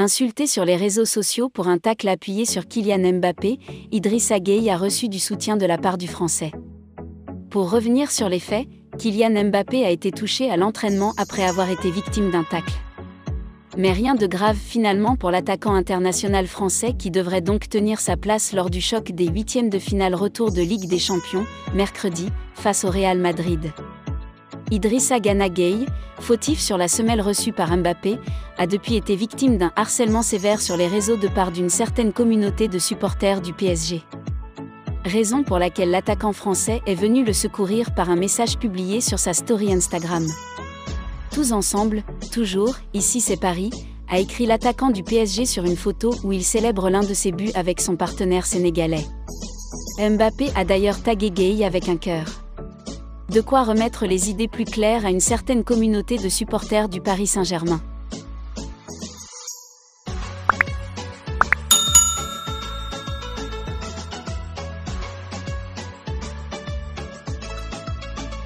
Insulté sur les réseaux sociaux pour un tacle appuyé sur Kylian Mbappé, Idrissa Gueye a reçu du soutien de la part du Français. Pour revenir sur les faits, Kylian Mbappé a été touché à l'entraînement après avoir été victime d'un tacle. Mais rien de grave finalement pour l'attaquant international français qui devrait donc tenir sa place lors du choc des huitièmes de finale retour de Ligue des Champions, mercredi, face au Real Madrid. Idrissa Gana Gueye, fautif sur la semelle reçue par Mbappé, a depuis été victime d'un harcèlement sévère sur les réseaux de part d'une certaine communauté de supporters du PSG. Raison pour laquelle l'attaquant français est venu le secourir par un message publié sur sa story Instagram. Tous ensemble, toujours, ici c'est Paris, a écrit l'attaquant du PSG sur une photo où il célèbre l'un de ses buts avec son partenaire sénégalais. Mbappé a d'ailleurs tagué Gueye avec un cœur. De quoi remettre les idées plus claires à une certaine communauté de supporters du Paris Saint-Germain.